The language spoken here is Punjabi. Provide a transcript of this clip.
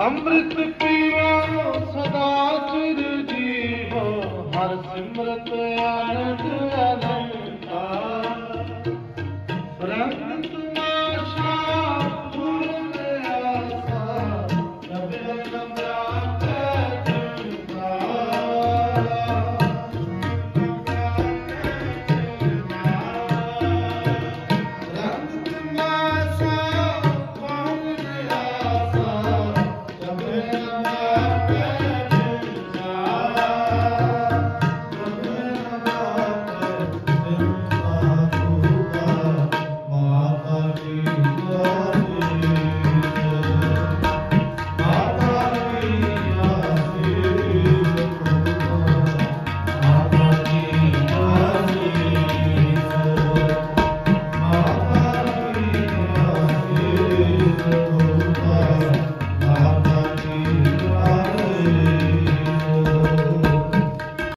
ਅੰਮ੍ਰਿਤ ਪੀਵਾ ਸਦਾ ਚਿਰ ਜੀਵੋ ਹਰ ਸਿਮਰਤ ਆਨੰਦ ਆਨੰਦ।